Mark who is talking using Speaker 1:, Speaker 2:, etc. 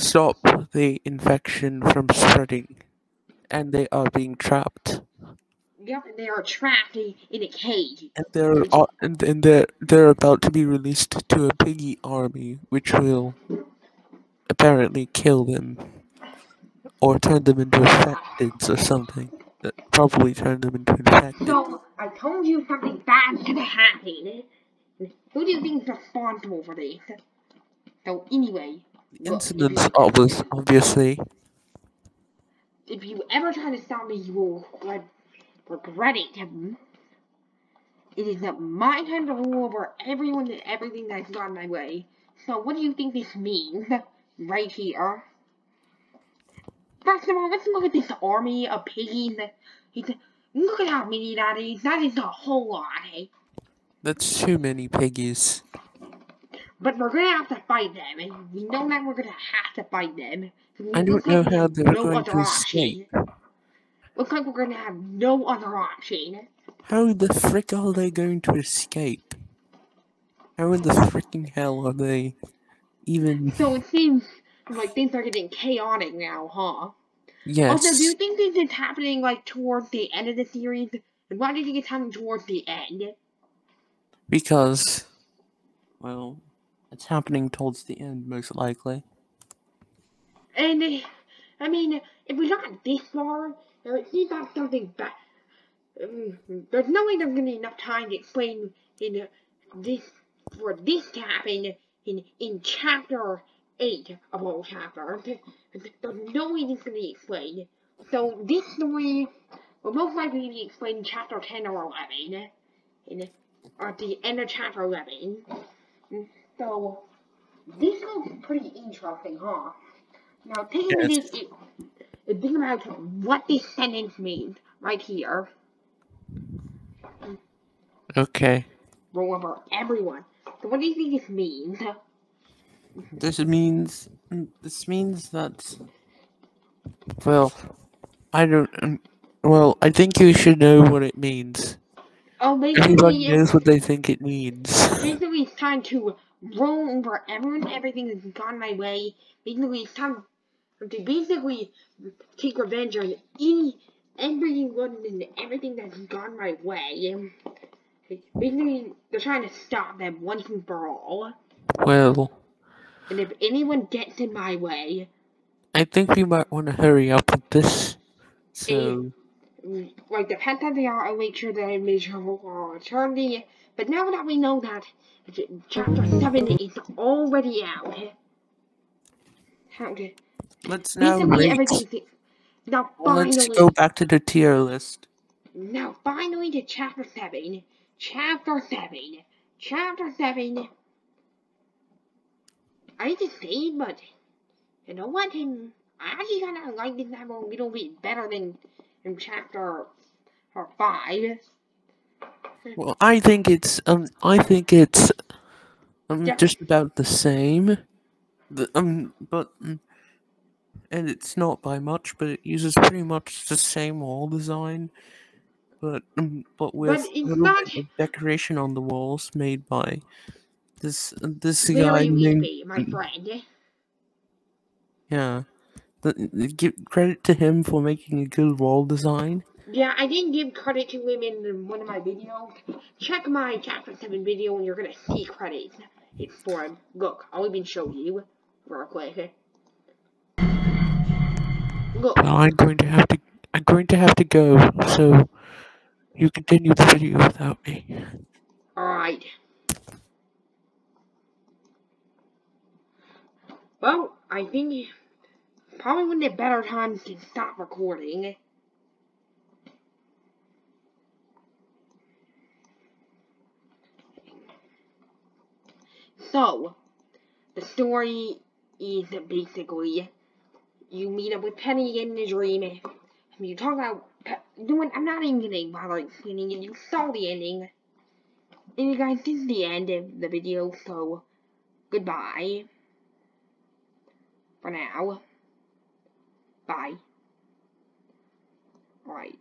Speaker 1: stop the infection from spreading, and they are being trapped.
Speaker 2: Yep, and they are trapped in, a cage.
Speaker 1: And they're uh, and, and they're they're about to be released to a piggy army, which will apparently kill them or turn them into infected or something. That probably turn them into infected.
Speaker 2: So, I told you something bad's gonna happen. Who do you think is responsible for this? So, anyway.
Speaker 1: Incidents, obvious, obviously.
Speaker 2: If you ever try to stop me, you will regret it. It is not my time to rule over everyone and everything that's gone my way. So, what do you think this means? Right here. First of all, let's look at this army of piggies. Look at how many that is. That is a whole lot, eh?
Speaker 1: That's too many piggies.
Speaker 2: But we're gonna have to fight them, and we know that we're gonna have to fight them.
Speaker 1: I don't know how they're no going to escape. Option.
Speaker 2: Looks like we're gonna have no other option.
Speaker 1: How the frick are they going to escape? How in the freaking hell are they even...
Speaker 2: So it seems like things are getting chaotic now, huh?
Speaker 1: Yes.
Speaker 2: Also, do you think this is happening like towards the end of the series? And why do you think it's happening towards the end?
Speaker 1: Because, well, it's happening towards the end, most likely.
Speaker 2: And, I mean, if we got this far, it seems something bad. Um, there's no way there's gonna be enough time to explain in uh, this for this to happen in in chapter eight of all chapters. There's no way this is gonna be explained. So this story will most likely be explained in chapter ten or eleven, in or at the end of chapter eleven. So this looks pretty interesting, huh? Now, taking yes. this, it, think about what this sentence means right here.
Speaker 1: Okay.
Speaker 2: Roll over everyone. So, what do you think this means?
Speaker 1: This means this means that. Well, I don't. Um, well, I think you should know what it means.
Speaker 2: Oh, basically,
Speaker 1: everyone knows what they think it means.
Speaker 2: Basically, it's time to roll over everyone, everything that's gone my way. Basically, it's time to basically take revenge on any everyone and everything that's gone my way. Basically, they're trying to stop them once and for all.
Speaker 1: Well.
Speaker 2: And if anyone gets in my way.
Speaker 1: I think we might want to hurry up with this. So.
Speaker 2: And, the depends that they are, make sure that I make sure for eternity. But now that we know that chapter 7 is already out. To
Speaker 1: Let's now rate.
Speaker 2: Now finally,
Speaker 1: Let's go back to the tier list.
Speaker 2: Now finally to chapter 7. Chapter 7. Chapter 7. I hate to say but you know what? I actually kind of like this one a little bit better than in chapter or 5.
Speaker 1: Well, I think it's um, I think it's um, yeah. just about the same. The, um, but and it's not by much, but it uses pretty much the same wall design, but um, but with
Speaker 2: but not...
Speaker 1: decoration on the walls made by this this
Speaker 2: Very
Speaker 1: guy named
Speaker 2: my friend.
Speaker 1: Yeah, give credit to him for making a good wall design.
Speaker 2: Yeah, I didn't give credit to him in one of my videos. Check my chapter seven video, and you're gonna see credits for him. Look, I'll even show you real quick.
Speaker 1: Look. Well, I'm going to have to. I'm going to have to go. So you continue the video without me.
Speaker 2: All right. Well, I think probably of the better times to stop recording. So, the story is basically you meet up with Penny in the dream. And you talk about doing. I'm not even gonna bother explaining it. You saw the ending. And guys, this is the end of the video. So goodbye for now. Bye. Alright.